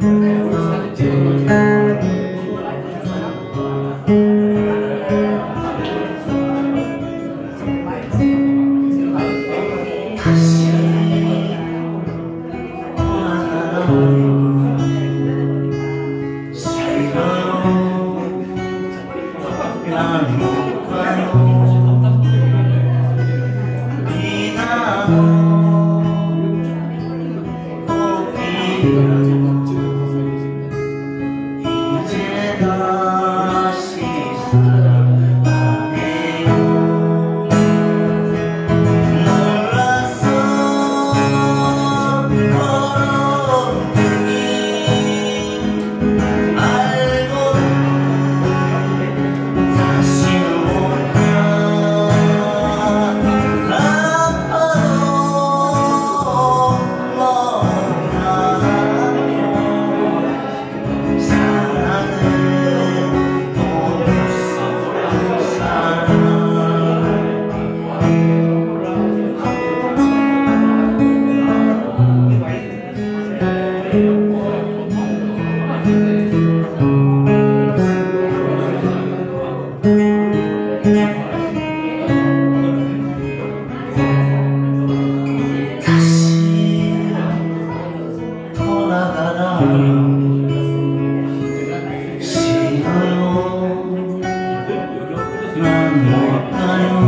Amen. Thank you.